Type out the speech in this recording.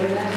Gracias.